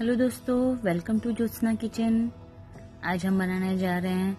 Hello दोस्तों welcome to Jyotsna kitchen आज हम बनाने जा रहे हैं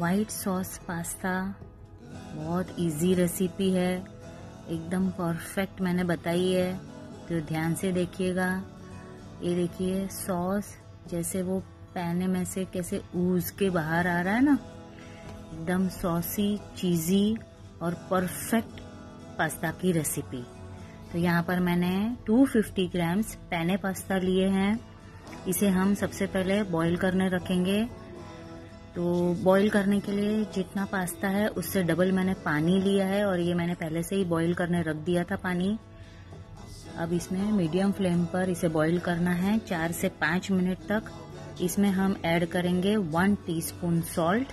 वाइट सॉस पास्ता बहुत इजी रेसिपी है। एकदम परफेक्ट मैंने बताई है। तो ध्यान से देखिएगा। ये देखिए सॉस जैसे वो पैने में से कैसे ऊज के बाहर आ रहा है ना? एकदम सॉसी चीजी और परफेक्ट पास्ता की रेसिपी तो यहाँ पर मैंने 250 ग्राम्स पैने पास्ता लिए हैं। इसे हम सबसे पहले बॉईल करने रखेंगे। तो बॉईल करने के लिए जितना पास्ता है, उससे डबल मैंने पानी लिया है और ये मैंने पहले से ही बॉईल करने रख दिया था पानी। अब इसमें मीडियम फ्लेम पर इसे बॉईल करना है चार से पाँच मिनट तक। इसमें हम ऐड करेंगे वन टीस्पून सॉल्ट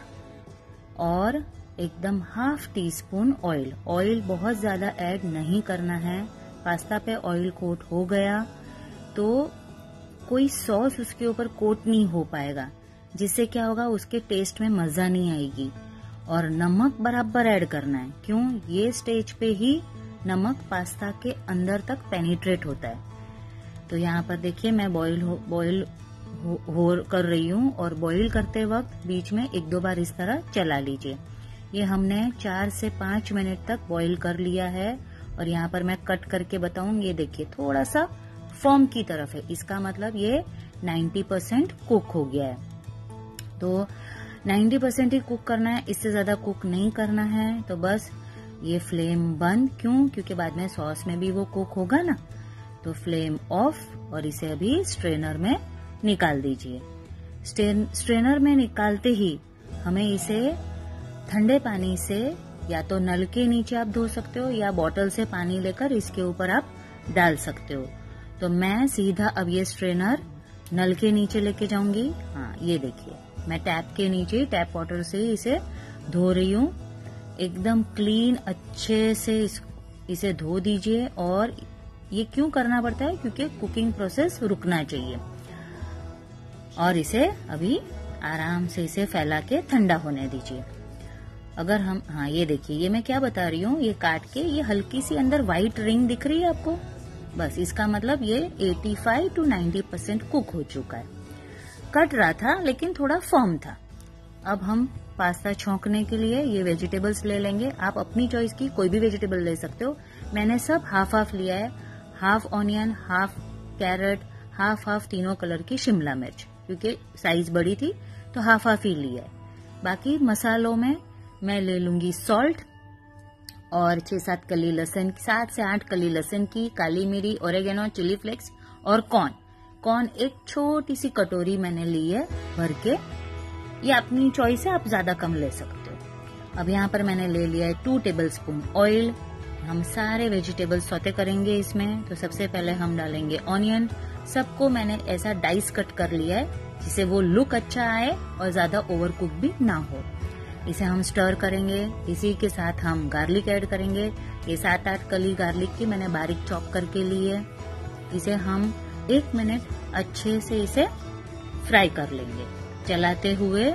और एकदम half teaspoon oil oil बहुत ज़्यादा ऐड नहीं करना है। पास्ता पे ऑयल कोट हो गया तो कोई सॉस उसके ऊपर कोट नहीं हो पाएगा। जिससे क्या होगा उसके टेस्ट में मज़ा नहीं आएगी। और नमक बराबर ऐड करना है। क्यों? ये स्टेज पे ही नमक पास्ता के अंदर तक पेनिट्रेट होता है। तो यहाँ पर देखिए मैं बॉईल हो बॉईल हो, हो कर रही हूँ और बॉईल करते वक्त बीच में एक दो बार इस तरह चला लीजिए। ये हमने चार से पाँच मिनट तक बॉईल कर लिया है। और यहाँ पर मैं कट करके बताऊँ ये देखिए थोड़ा सा फॉर्म की तरफ़ है। इसका मतलब ये 90 परसेंट कुक हो गया है। तो 90 परसेंट ही कुक करना है, इससे ज़्यादा कुक नहीं करना है तो बस ये फ्लेम बंद। क्यों? क्योंकि बाद में सॉस में भी वो कुक होगा ना। तो फ्लेम ऑफ़ और इसे अभी स्ट्रेनर में निकाल दीजिए। स्ट्रेनर में निकालते ही हमें इसे ठंडे पानी से या तो नल के नीचे आप धो सकते हो या बॉटल से पानी लेकर इसके ऊपर आप डाल सकते हो। तो मैं सीधा अब ये स्ट्रेनर नल के नीचे लेके जाऊँगी। हाँ ये देखिए मैं टैप के नीचे टैप वाटर से इसे धो रही हूँ। एकदम क्लीन अच्छे से इस, इसे धो दीजिए और ये क्यों करना पड़ता है? क्योंकि कुकिंग प्रोसेस रुकना चाहिए। और इसे अभी आराम से इसे फैला के ठंडा होने दीजिए। अगर हम हाँ ये देखिए, ये मैं क्या बता रही हूँ, ये काट के, ये हल्की सी अंदर व्हाइट रिंग दिख रही है आपको। बस, इसका मतलब ये 85 टू 90 परसेंट कुक हो चुका है। कट रहा था, लेकिन थोड़ा फॉर्म था। अब हम पास्ता छोंकने के लिए ये वेजिटेबल्स ले लेंगे। आप अपनी चॉइस की कोई भी वेजिटेबल ले सकते हो। मैंने सब हाफ़ हाफ़ लिया है। Half onion half carrot half half तीनों कलर की शिमला मिर्च। क्योंकि साइज़ बड़ी थी तो हाफ़ हाफ़ ही लिया है। बाकी मसालों में मैं ले लूँगी सॉल्ट और छह सात कली लहसन सात से आठ कली लहसन की काली मिरी ओरेगेनो चिली फ्लेक्स और कॉर्न कॉर्न एक छोटी सी कटोरी मैंने ली है भर के। ये अपनी चॉइस है आप ज़्यादा कम ले सकते हो। अब यहाँ पर मैंने ले लिया है टू टेबल स्पून ऑयल हम सारे वेजिटेबल सौते करेंगे इसमें। तो सबसे पहले हम डालेंगे ऑनियन सबको मैंने ऐसा डाइस कट कर लिया है जिससे वो लुक अच्छा आए और ज़्यादा ओवर कुक भी ना हो। इसे हम स्टर करेंगे, इसी के साथ हम गार्लिक ऐड करेंगे। ये सात आठ कली गार्लिक की मैंने बारीक चॉप करके ली है। इसे हम एक मिनट अच्छे से इसे फ्राई कर लेंगे। चलाते हुए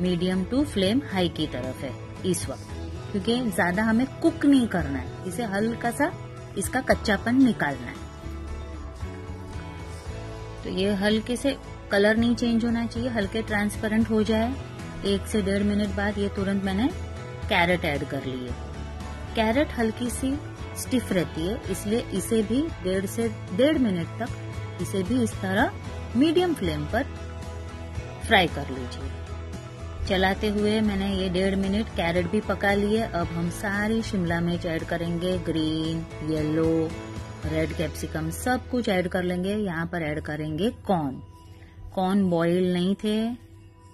मीडियम टू फ्लेम हाई की तरफ़ है, इस वक्त। क्योंकि ज़्यादा हमें कुक नहीं करना है। इसे हल्का सा इसका कच्चापन निकालना है। तो ये हल्के से कलर नहीं चेंज होना चाहिए, हल्के ट्रांसपेरेंट हो जाए। एक से डेढ़ मिनट बाद ये तुरंत मैंने कैरेट ऐड कर लिए। कैरेट हल्की सी स्टिफ रहती है, इसलिए इसे भी डेढ़ से डेढ़ मिनट तक इसे भी इस तरह मीडियम फ्लेम पर फ्राई कर लीजिए। चलाते हुए मैंने ये डेढ़ मिनट कैरेट भी पका लिए। अब हम सारी शिमला मिर्च ऐड करेंगे, ग्रीन, येलो, रेड कैप्सिकम सब कुछ ऐड कर लेंगे। यहाँ पर ऐड करेंगे कॉर्न। कॉर्न बॉइल नहीं थे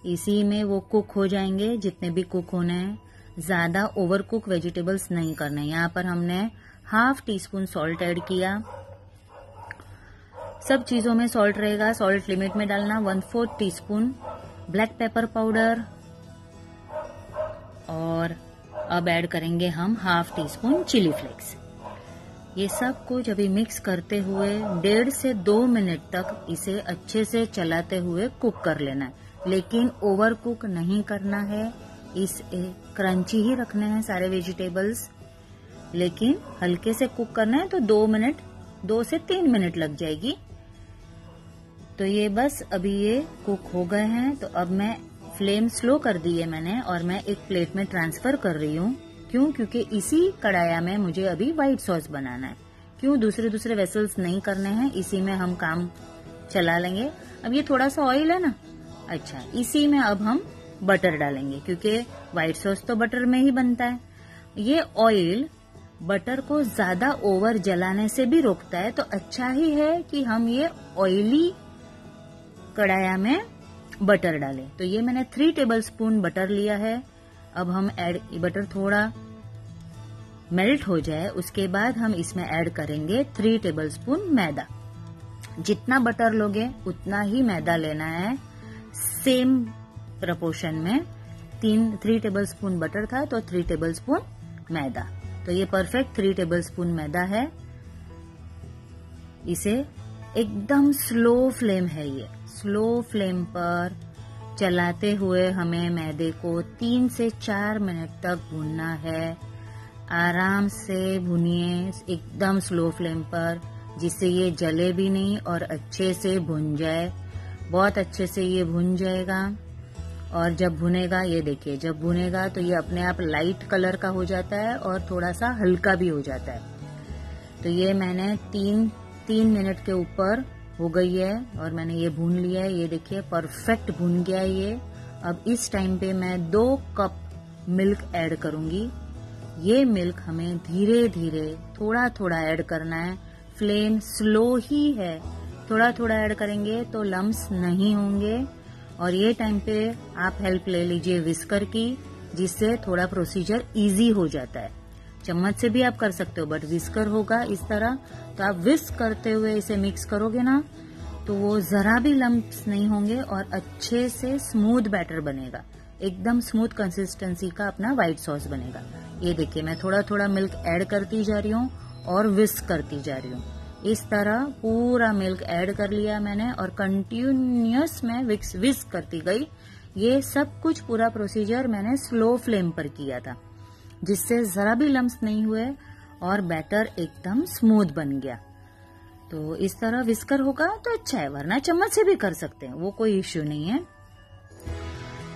इसी में वो कुक हो जाएँगे, जितने भी कुक होने हैं। ज़्यादा ओवर कुक वेजिटेबल्स नहीं करने यहाँ पर हमने half teaspoon salt add किया। सब चीज़ों में सॉल्ट रहेगा। सॉल्ट लिमिट में डालना one fourth teaspoon black pepper powder और अब ऐड करेंगे हम half teaspoon chilli flakes ये सब कुछ अभी मिक्स करते हुए डेढ़ से दो मिनट तक इसे अच्छे से चलाते हुए कुक कर लेना है। लेकिन ओवर कुक नहीं करना है। इस क्रंची ही रखने हैं सारे वेजिटेबल्स लेकिन हल्के से कुक करना है तो दो मिनट दो से तीन मिनट लग जाएगी। तो ये बस अभी ये कुक हो गए हैं। तो अब मैं फ्लेम स्लो कर दी है मैंने और मैं एक प्लेट में ट्रांसफ़र कर रही हूँ। क्यों? क्योंकि इसी कढ़ाया में मुझे अभी व्हाइट सॉस बनाना है। क्यों? दूसरे दूसरे वेसल्स नहीं करने हैं। इसी में हम काम चला लेंगे। अब ये थोड़ा सा ऑयल है ना? अच्छा इसी में अब हम बटर डालेंगे, क्योंकि व्हाइट सॉस तो बटर में ही बनता है। ये ऑयल बटर को ज़्यादा ओवर जलाने से भी रोकता है तो अच्छा ही है कि हम ये ऑयली कढ़ाया में बटर डालें। तो ये मैंने थ्री टेबल स्पून बटर लिया है। अब हम ऐड बटर थोड़ा मेल्ट हो जाए, उसके बाद हम इसमें ऐड करेंगे थ्री टेबल स्पून मैदा। जितना बटर लोगे, उतना ही मैदा लेना है। सेम प्रपोर्शन में तीन थ्री टेबल स्पून बटर था तो थ्री टेबल स्पून मैदा। तो ये परफेक्ट थ्री टेबल स्पून मैदा है। इसे एकदम स्लो फ्लेम है ये। स्लो फ्लेम पर चलाते हुए हमें मैदे को तीन से चार मिनट तक भूनना है। आराम से भुनिए एकदम स्लो फ्लेम पर, जिससे ये जले भी नहीं और अच्छे से भुन जाए। बहुत अच्छे से ये भुन जाएगा। और जब भुनेगा, ये देखिए, जब भुनेगा तो ये अपने आप लाइट कलर का हो जाता है और थोड़ा सा हल्का भी हो जाता है। तो ये मैंने तीन तीन मिनट के ऊपर हो गई है और मैंने ये भून लिया है। ये देखिए परफेक्ट भून गया है ये। अब इस टाइम पे मैं दो कप मिल्क ऐड करूँगी। ये मिल्क हमें धीरे धीरे थोड़ा थोड़ा ऐड करना है। फ्लेम स्लो ही है। थोड़ा थोड़ा ऐड करेंगे तो लम्स नहीं होंगे। और ये टाइम पे आप हेल्प ले लीजिए विस्कर की, जिससे थोड़ा प्रोसीजर इजी हो जाता है। चम्मच से भी आप कर सकते हो बट विस्कर होगा इस तरह। तो आप विस्क करते हुए इसे मिक्स करोगे ना तो वो जरा भी लम्प्स नहीं होंगे और अच्छे से स्मूथ बैटर बनेगा। एकदम स्मूथ कंसिस्टेंसी का अपना व्हाइट सॉस बनेगा। ये देखिए, मैं थोड़ा थोड़ा मिल्क ऐड करती जा रही हूँ और विस्क करती जा रही हूँ। इस तरह पूरा मिल्क ऐड कर लिया मैंने और कंटिन्यूस में विक्स विस्क करती गई। ये सब कुछ पूरा प्रोसीजर मैंने स्लो फ्लेम पर किया था, जिससे जरा भी लम्स नहीं हुए और बैटर एकदम स्मूथ बन गया। तो इस तरह विस्कर होगा तो अच्छा है, वरना चम्मच से भी कर सकते हैं, वो कोई इश्यू नहीं है।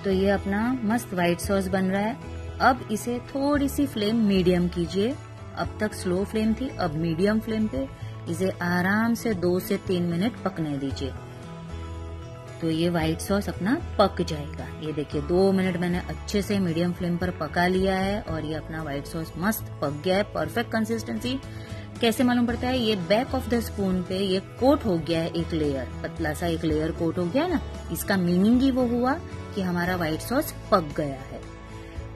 तो ये अपना मस्त व्हाइट सॉस बन रहा है। अब इसे थोड़ी सी फ्लेम मीडियम कीजिए। अब तक स्लो फ्लेम थी, अब मीडियम फ्लेम पे इसे आराम से दो से तीन मिनट पकने दीजिए। तो ये व्हाइट सॉस अपना पक जाएगा। ये देखिए, दो मिनट मैंने अच्छे से मीडियम फ्लेम पर पका लिया है और ये अपना व्हाइट सॉस मस्त पक गया है। परफेक्ट कंसिस्टेंसी कैसे मालूम पड़ता है? ये बैक ऑफ़ द स्पून पे ये कोट हो गया है एक लेयर पतला सा एक लेयर कोट हो गया ना? इसका मीनिंग ही वो हुआ कि हमारा व्हाइट सॉस पक गया है।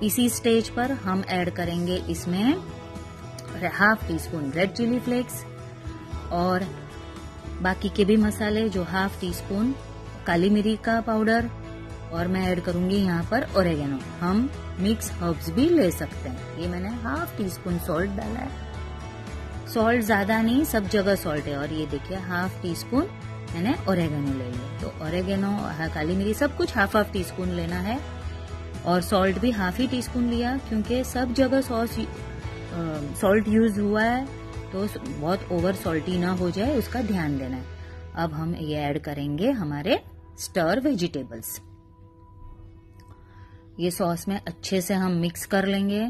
इसी स्टेज पर हम ऐड करेंगे इसमें half teaspoon red chilli flakes और बाकी के भी मसाले, जो हाफ़ टी स्पून काली मिरी का पाउडर और मैं ऐड करूँगी यहाँ पर ओरेगेनो हम मिक्स हर्ब्स भी ले सकते हैं। ये मैंने हाफ़ टी स्पून सॉल्ट डाला है। सॉल्ट ज़्यादा नहीं, सब जगह सॉल्ट है। और ये देखिए हाफ़ टी स्पून मैंने ओरेगेनो ले लिया। तो ओरेगेनो काली मिरी सब कुछ हाफ़ हाफ़ टी स्पून लेना है। और सॉल्ट भी हाफ़ ही टी स्पून लिया, क्योंकि सब जगह सॉस सॉल्ट यूज़ हुआ है। तो बहुत ओवर सॉल्टी ना हो जाए, उसका ध्यान देना है। अब हम ये ऐड करेंगे हमारे स्टर वेजिटेबल्स ये सॉस में अच्छे से हम मिक्स कर लेंगे।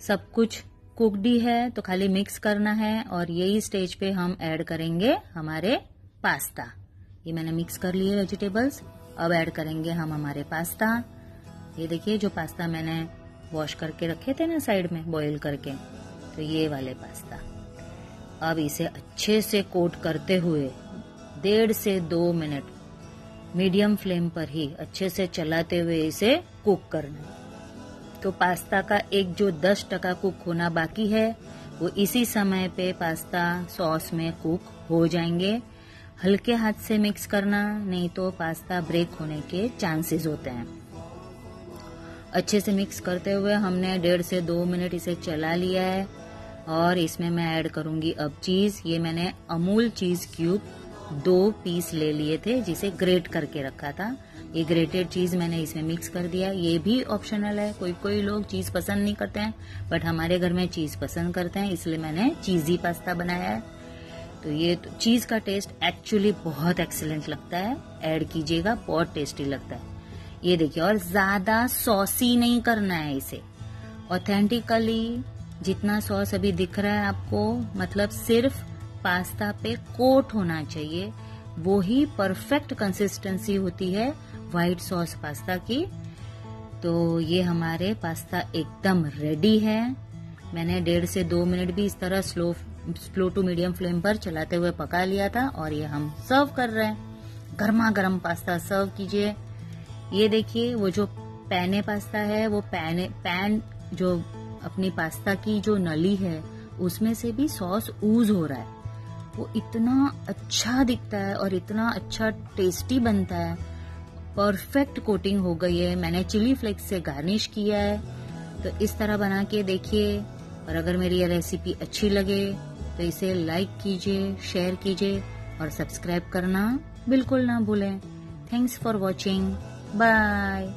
सब कुछ कुकड ही है तो खाली मिक्स करना है और यही स्टेज पे हम ऐड करेंगे हमारे पास्ता ये मैंने मिक्स कर लिए वेजिटेबल्स अब ऐड करेंगे हम हमारे पास्ता ये देखिए, जो पास्ता मैंने वॉश करके रखे थे ना साइड में बॉईल करके। तो ये वाले पास्ता। अब इसे अच्छे से कोट करते हुए डेढ़ से दो मिनट मीडियम फ्लेम पर ही अच्छे से चलाते हुए इसे कुक करना तो पास्ता का एक जो 10 टका कुक होना बाकी है, वो इसी समय पे पास्ता सॉस में कुक हो जाएँगे। हल्के हाथ से मिक्स करना, नहीं तो पास्ता ब्रेक होने के चांसेस होते हैं। अच्छे से मिक्स करते हुए हमने डेढ़ से दो मिनट इसे चला लिया है। और इसमें मैं ऐड करूँगी अब चीज़। ये मैंने अमूल चीज़ क्यूब दो पीस ले लिए थे, जिसे ग्रेट करके रखा था। ये ग्रेटेड चीज़ मैंने इसमें मिक्स कर दिया। ये भी ऑप्शनल है, कोई कोई लोग चीज़ पसंद नहीं करते हैं, बट हमारे घर में चीज़ पसंद करते हैं, इसलिए मैंने चीजी पास्ता बनाया है। तो ये तो चीज़ का टेस्ट एक्चुअली बहुत एक्सीलेंट लगता है। ऐड कीजिएगा, बहुत टेस्टी लगता है। ये देखिए, और ज़्यादा सॉसी नहीं करना है इसे। ऑथेंटिकली जितना सॉस अभी दिख रहा है आपको मतलब सिर्फ़ पास्ता पे कोट होना चाहिए। वो ही परफेक्ट कंसिस्टेंसी होती है व्हाइट सॉस पास्ता की। तो ये हमारे पास्ता एकदम रेडी है। मैंने डेढ़ से दो मिनट भी इस तरह slow slow to medium flame पर चलाते हुए पका लिया था और ये हम सर्व कर रहे हैं। गर्मा गर्म पास्ता सर्व कीजिए। ये देखिए, वो जो पैने पास्ता है, वो पैने, पैन जो अपनी पास्ता की जो नली है, उसमें से भी सॉस ऊज हो रहा है। वो इतना अच्छा दिखता है और इतना अच्छा टेस्टी बनता है। परफेक्ट कोटिंग हो गई है। मैंने चिली फ्लेक्स से गार्निश किया है। तो इस तरह बना के देखिए। और अगर मेरी यह रेसिपी अच्छी लगे तो इसे लाइक कीजिए शेयर कीजिए और सब्सक्राइब करना बिल्कुल ना भूलें। Thanks for watching bye